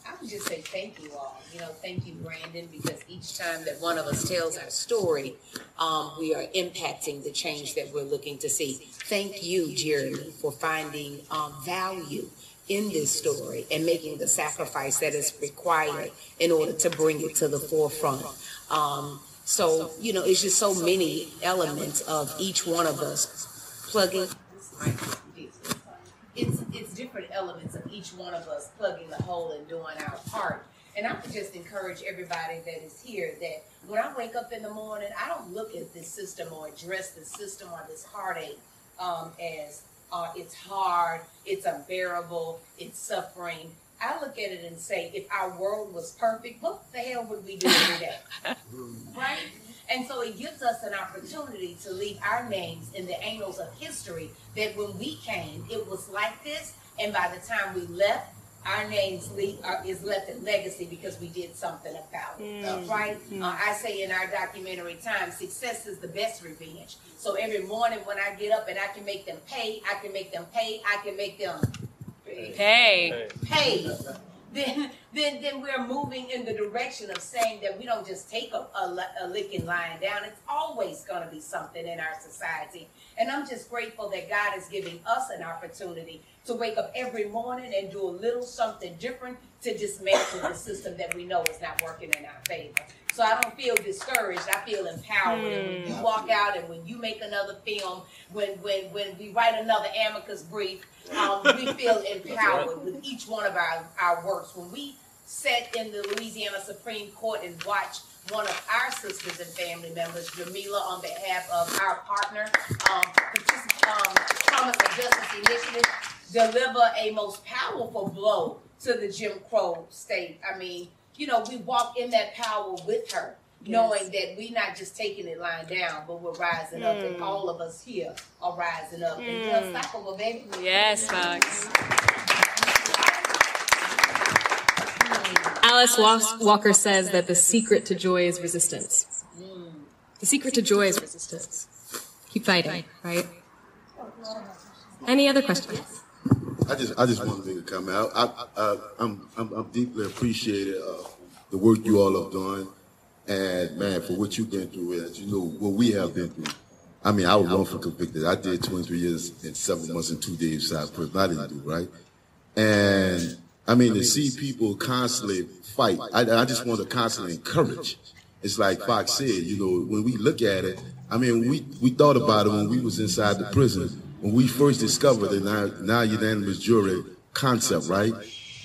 I would just say thank you all. You know, thank you, Brandon, because each time that one of us tells our story, um, we are impacting the change that we're looking to see. Thank you, Jeremy, for finding um, value in this story and making the sacrifice that is required in order to bring it to the forefront. Um, so, you know, it's just so many elements of each one of us plugging. It's, it's elements of each one of us plugging the hole and doing our part. And I would just encourage everybody that is here that when I wake up in the morning, I don't look at this system or address this system or this heartache um, as uh, it's hard, it's unbearable, it's suffering. I look at it and say, if our world was perfect, what the hell would we do every day? right? And so it gives us an opportunity to leave our names in the annals of history that when we came, it was like this. And by the time we left, our names le- uh, is left in legacy because we did something about it, uh, right? Uh, I say in our documentary time, success is the best revenge. So every morning when I get up and I can make them pay, I can make them pay, I can make them pay, pay. Then, then, then we're moving in the direction of saying that we don't just take a, a, li- a licking lying down. It's always going to be something in our society. And I'm just grateful that God is giving us an opportunity to wake up every morning and do a little something different to dismantle the system that we know is not working in our favor. So I don't feel discouraged. I feel empowered. And when you walk out and when you make another film, when when when we write another amicus brief, um, we feel empowered with each one of our, our works. When we sat in the Louisiana Supreme Court and watch one of our sisters and family members, Jamila, on behalf of our partner, um, um, Promise of Justice Initiative, deliver a most powerful blow to the Jim Crow state. I mean, you know, we walk in that power with her, knowing that we're not just taking it lying down, but we're rising up, and all of us here are rising up. And be unstoppable, baby. yes, Fox. Alice Walker says that the secret to joy is resistance. The secret to joy is resistance. Keep fighting, right? Any other questions? I just, I just want to make a comment. I, I, I, I'm, I'm, deeply appreciated uh, the work you all have done, and man, for what you've been through, as you know, what we have been through. I mean, I was wrongfully convicted. I did 23 years and seven months and two days inside prison. I didn't do right, and I mean to see people constantly fight. I, I just want to constantly encourage. It's like Fox said, you know, when we look at it, I mean, we, we thought about it when we was inside the prison, when we first discovered the now, now unanimous jury concept, right?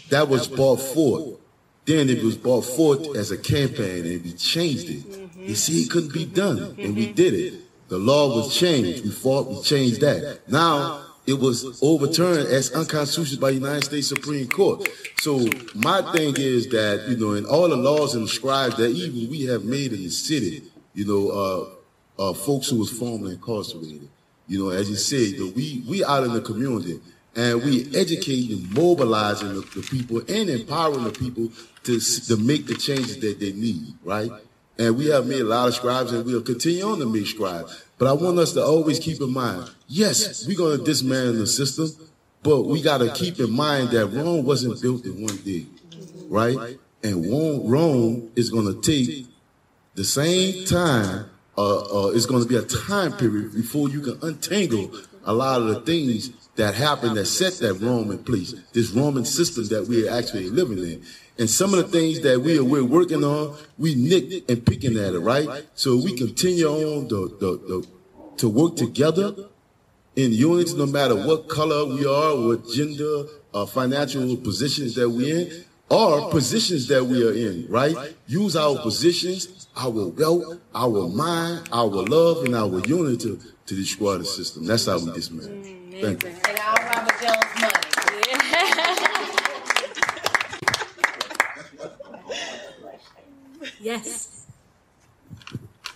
That was brought forth. Then it was brought forth as a campaign and we changed it. You see, it couldn't be done and we did it. The law was changed. We fought, we changed that. Now, it was overturned as unconstitutional by the United States Supreme Court. So my thing is that, you know, in all the laws and scribes that even we have made in the city, you know, uh, uh, folks who was formerly incarcerated, you know, as you said, you know, we, we out in the community and we educating and mobilizing the, the people and empowering the people to, to make the changes that they need, right? And we have made a lot of scribes and we'll continue on to make scribes. But I want us to always keep in mind, yes, we're going to dismantle the system, But we got to keep in mind that Rome wasn't built in one day, right? And Rome, Rome is going to take the same time. Uh, uh, it's going to be a time period before you can untangle a lot of the things that happened that set that Rome in place. This Roman system that we are actually living in. And some of the things that we are we're working on, we nick and picking at it, right? So we continue on the, the, the to work together in unity, no matter what color we are, what gender, uh, financial positions that we're in, or positions that we are in, right? Use our positions, our wealth, our mind, our love, and our unity to, to destroy the system. That's how we dismantle. Thank you. And all Robert Jones money. Yes.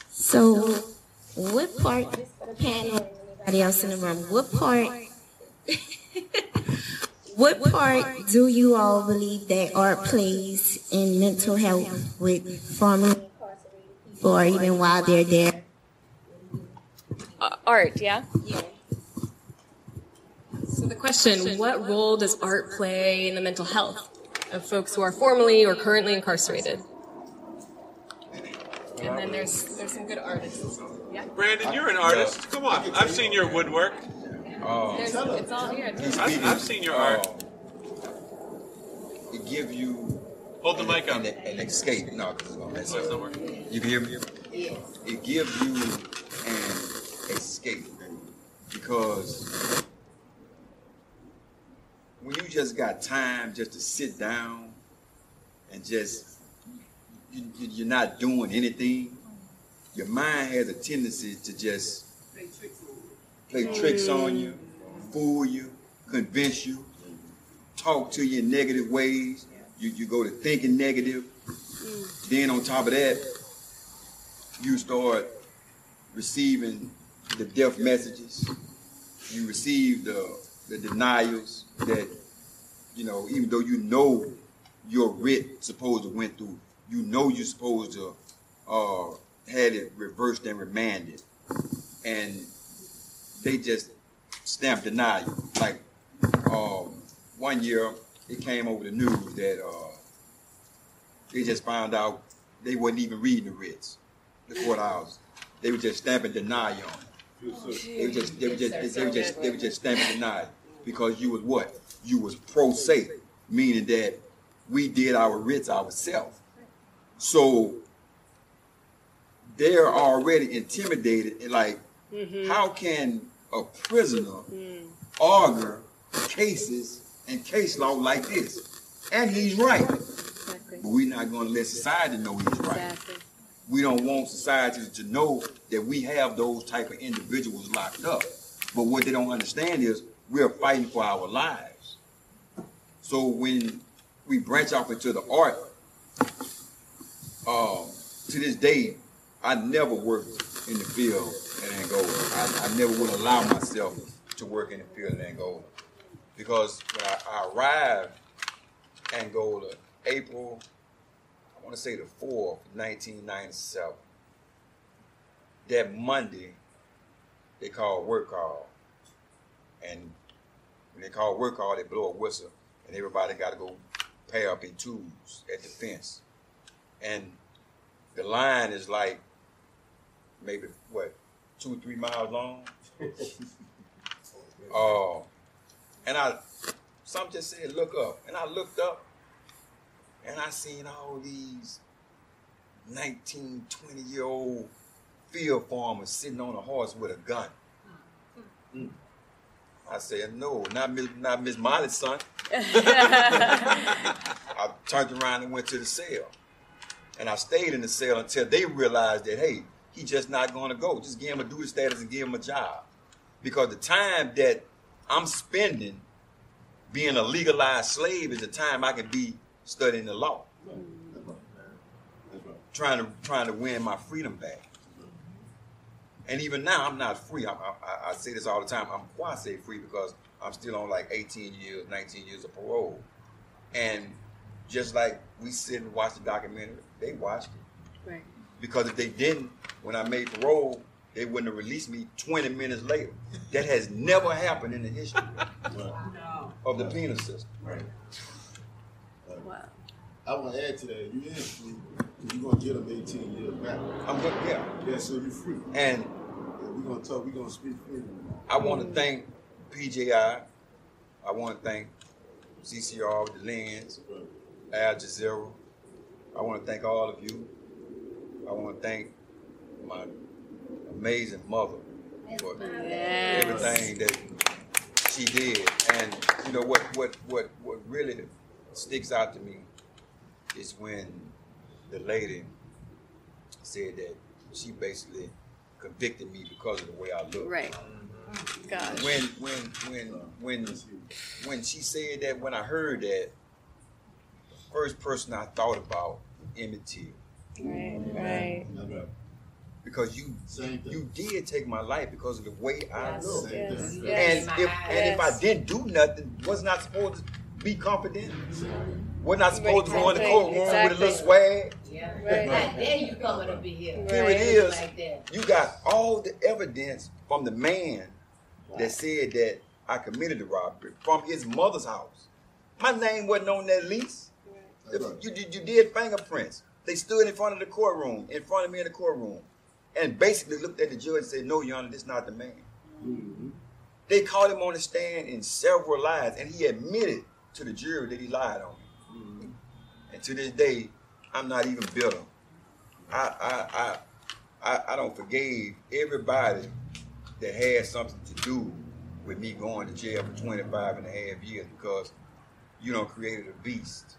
So, what part, the panel, and anybody else in the room, what part, what part do you all believe that art plays in mental health with formerly incarcerated people or even while they're there? Uh, art, yeah? So the question, what role does art play in the mental health of folks who are formerly or currently incarcerated? And then there's there's some good artists. Yeah. Brandon, you're an artist. Come on. I've seen your woodwork. There's, it's all here. I've, I've seen your art. It give you Hold the mic up. an, an escape. No, 'cause it's gonna mess Oh, it's not working. You can hear me? Yeah. It gives you an escape because when you just got time just to sit down and just you, you- you're not doing anything, your mind has a tendency to just play tricks on you, fool you, convince you, talk to you in negative ways. You, you go to thinking negative. Then on top of that, you start receiving the death messages. You receive the the denials that you know, even though you know your writ supposed to went through, you know you're supposed to uh had it reversed and remanded. And they just stamp denial. Like um one year it came over the news that uh they just found out they wasn't even reading the writs, the court hours. They were just stamping denial on it. They were just they were just they were just they were just stamping denial because you was what? You was pro se, meaning that we did our writs ourselves. So they're already intimidated and like how can a prisoner argue cases and case law like this? And he's right. exactly. But we're not going to let society know he's right. exactly. We don't want society to know that we have those type of individuals locked up. But what they don't understand is we're fighting for our lives. So when we branch off into the art, um, to this day, I never worked in the field in Angola. I, I never would allow myself to work in the field in Angola because when I, I arrived Angola, April, I want to say the 4th, 1997, that Monday, they called work call. And when they call work call, they blow a whistle, and everybody got to go pair up in twos at the fence. And the line is like maybe what two or three miles long. uh, and I some just said look up, and I looked up, and I seen all these 19, 20 year old field farmers sitting on a horse with a gun. I said, no, not Miss, not Miss Molly's son. I turned around and went to the cell. And I stayed in the cell until they realized that, hey, he just not going to go. Just give him a duty status and give him a job. Because the time that I'm spending being a legalized slave is the time I can be studying the law. Trying to trying to win my freedom back. And even now, I'm not free. I, I, I say this all the time. I'm quasi free because I'm still on like 18 years, 19 years of parole. And just like we sit and watch the documentary, they watched it. Right. Because if they didn't, when I made parole, they wouldn't have released me 20 minutes later. That has never happened in the history. of the penal system. Right. Wow. I want to add to that. You in free, because you're gonna get them 18 years back. I'm good, yeah. Yeah, so you're free. And Yeah, we're gonna talk. We're gonna speak freedom. I want to thank PJI. I want to thank CCR with the lens, Al Jazeera. I want to thank all of you. I want to thank my amazing mother for Yes. everything that she did. And you know what? What? What? What really sticks out to me is when the lady said that she basically convicted me because of the way I look. Right. Mm-hmm. Gosh. When when when when when she said that, when I heard that, the first person I thought about Emmett Till. Right. Right. Because you Same you did take my life because of the way I Yes, look. Same Yes. thing. Yes. And if and if I didn't do nothing, was not supposed to be confident. Wasn't supposed to go in the Exactly. courtroom with a little swag? Yeah. Right. Now, then you coming up in here. Right. Here it is. Like. You got all the evidence from the man that said that I committed the robbery from his mother's house. My name wasn't on that lease. Right. You, you, you did fingerprints. They stood in front of the courtroom, in front of me in the courtroom, and basically looked at the judge and said, No, Your Honor, this is not the man. Mhm. They called him on the stand in several lies, and he admitted to the jury that he lied on me. And to this day, I'm not even bitter. I I I I, I don't forgave everybody that had something to do with me going to jail for 25 and a half years because you don't created a beast.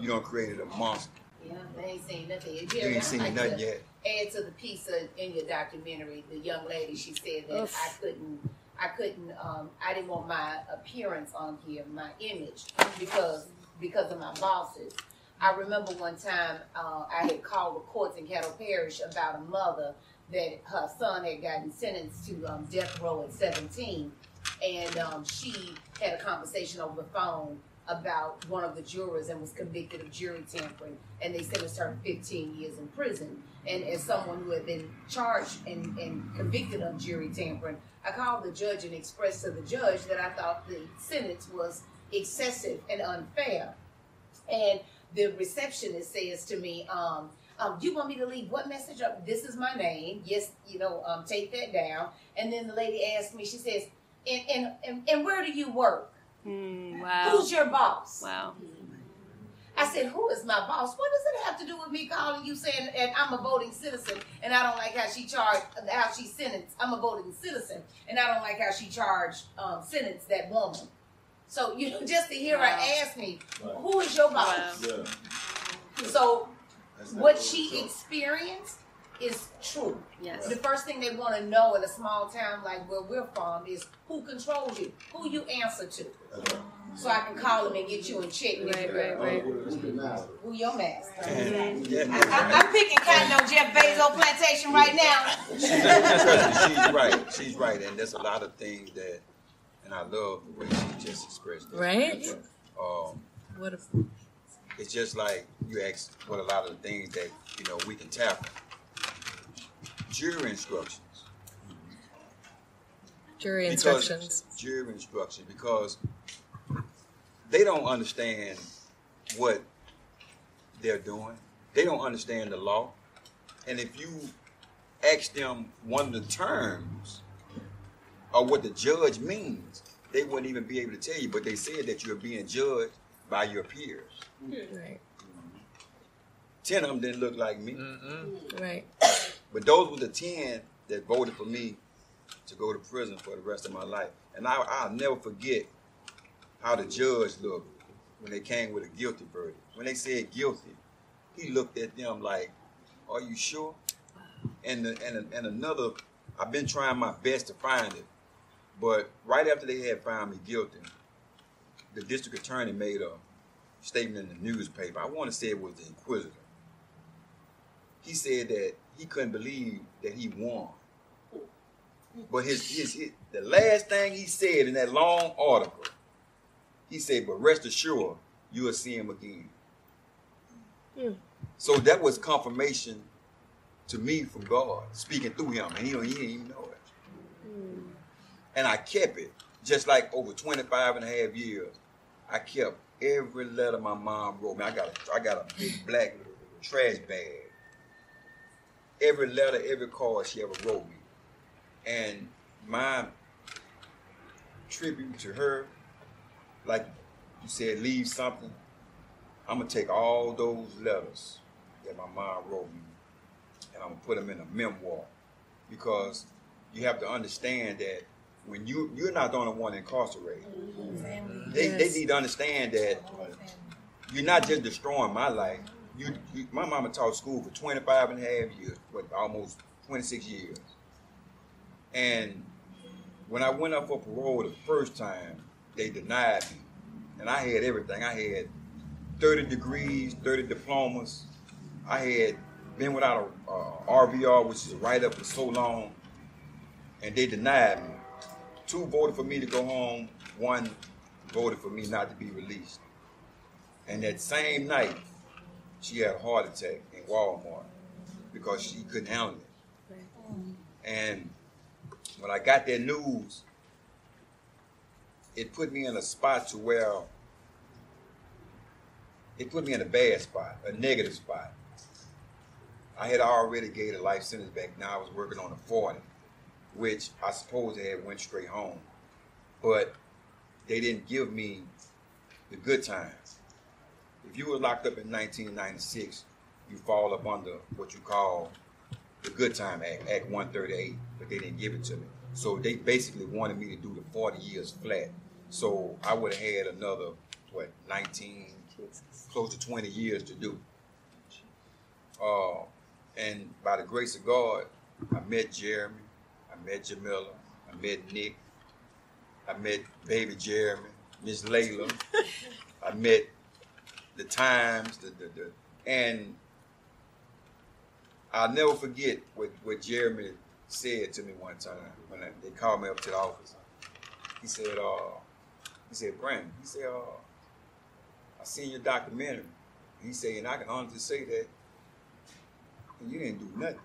You don't created a monster. Yeah, they ain't seen nothing. yet. You ain't seen like nothing yet. Add to the piece of, in your documentary, the young lady, she said that Oof. I couldn't, I couldn't, um, I didn't want my appearance on here, my image, because because of my bosses. I remember one time uh, I had called the courts in Caddo Parish about a mother that her son had gotten sentenced to um, death row at 17, and um, she had a conversation over the phone about one of the jurors and was convicted of jury tampering, and they sentenced her to 15 years in prison. And as someone who had been charged and, and convicted of jury tampering, I called the judge and expressed to the judge that I thought the sentence was excessive and unfair. And the receptionist says to me, um, um, you want me to leave what message up? This is my name. Yes, you know, um, take that down. And then the lady asked me, she says, and, and, and, and where do you work? Mm, wow. Who's your boss? Wow. I said, who is my boss? What does it have to do with me calling you saying and I'm a voting citizen and I don't like how she charged, how she sentenced. I'm a voting citizen and I don't like how she charged, um, sentenced that woman. So, you know, just to hear Wow. her ask me, who is your boss? Wow. Yeah. So That's what what she we experienced is true. Yes. The first thing they want to know in a small town like where we're from is who controls you, who you answer to, That's so I can call them and get you in check. with Right, you. right, right. Who the master? Who your master? Yeah, I, I'm picking cotton on Jeff Bezos plantation right now. She's right. She's right, and there's a lot of things that, and I love the way she just expressed it. Right? Um, What a it's just like you asked what a lot of the things that you know we can tackle. Jury instructions. jury Because- instructions. Jury instructions because they don't understand what they're doing. They don't understand the law, and if you ask them one of the terms or what the judge means, they wouldn't even be able to tell you. But they said that you're being judged by your peers. Right. Ten of them didn't look like me. Right. Mm-hmm. But those were the 10 that voted for me to go to prison for the rest of my life. And I, I'll never forget how the judge looked when they came with a guilty verdict. When they said guilty, he looked at them like, Are you sure? And, the, and, and another, I've been trying my best to find it. But right after they had found me guilty, the district attorney made a statement in the newspaper. I want to say it was the Inquisitor he said that he couldn't believe that he won. But his, his, his the last thing he said in that long article, he said, "But rest assured, you will see him again." Hmm. So that was confirmation to me from God speaking through him, and he he didn't even know it. Hmm. And I kept it just like over 25 and a half years, I kept every letter my mom wrote me. I got a, I got a big black trash bag. Every letter, every card she ever wrote me. And my tribute to her, like you said, leave something. I'm gonna take all those letters that my mom wrote me, and I'm gonna put them in a memoir, because you have to understand that when you you're not the only one incarcerated. Mm-hmm. They, they need to understand that you're not just destroying my life. You, you, my mama taught school for 25 and a half years, but almost 26 years. And when I went up for parole the first time, they denied me. And I had everything. I had 30 degrees, 30 diplomas. I had been without a, RVR, which is a write up for so long, and they denied me. Two voted for me to go home, one voted for me not to be released. And that same night, she had a heart attack in Walmart because she couldn't handle it. And when I got that news, it put me in a spot to where it put me in a bad spot, a negative spot. I had already gave a life sentence back. Now I was working on a 40, which I suppose I had went straight home. But they didn't give me the good times. If you were locked up in 1996, you fall up under what you call the Good Time Act, Act 138, but they didn't give it to me. So they basically wanted me to do the 40 years flat. So I would have had another, what, 19, close to 20 years to do. Uh, and by the grace of God, I met Jeremy, I met Jamila, I met Nick, I met baby Jeremy, Miss Layla, I met the times, the, the, the and I'll never forget what, what Jeremy said to me one time when I, they called me up to the office. He said, uh, he said, Brandon, he said, uh, I seen your documentary. He said, and I can honestly say that you didn't do nothing.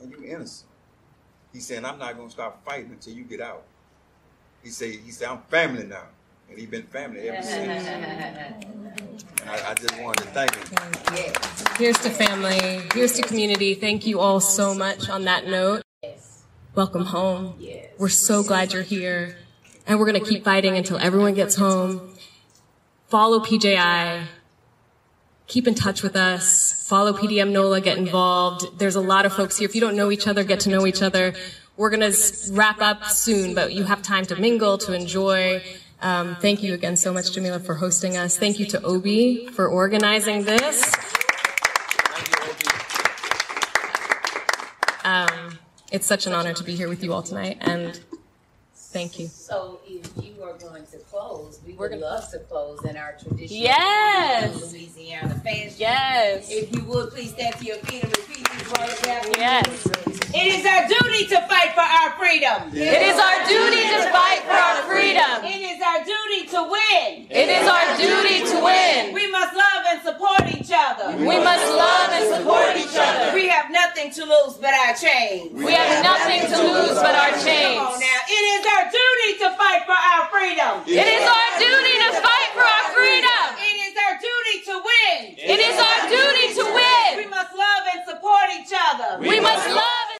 And you innocent. He said, I'm not gonna stop fighting until you get out. He said, he said, I'm family now. And he's been family ever since. And I, I just wanted to thank him. Here's to family. Here's to community. Thank you all so much on that note. Welcome home. We're so glad you're here. And we're going to keep fighting until everyone gets home. Follow PJI. Keep in touch with us. Follow PDM NOLA. Get involved. There's a lot of folks here. If you don't know each other, get to know each other. We're going to wrap up soon, but you have time to mingle, to enjoy. Um, thank you again so much, Jamila, for hosting us. Thank you to Obi for organizing this. Um, it's such an honor to be here with you all tonight, and thank you. So if you are going to close, we would love to close in our traditional Yes. Louisiana fashion. Yes. If you would please stand to your feet and repeat these words after me. Yes. It is our duty to fight for our freedom. It is our duty to fight for our freedom. It is our duty to win. It is our duty to win. We must love and support each other. We must love and support each other. We have nothing to lose but our chains. We have nothing to lose but our chains. Come on now. It is our duty to fight for our freedom. It is our duty to fight for our freedom. It is our duty to win. It is our duty to win. We must love and support each other. We must love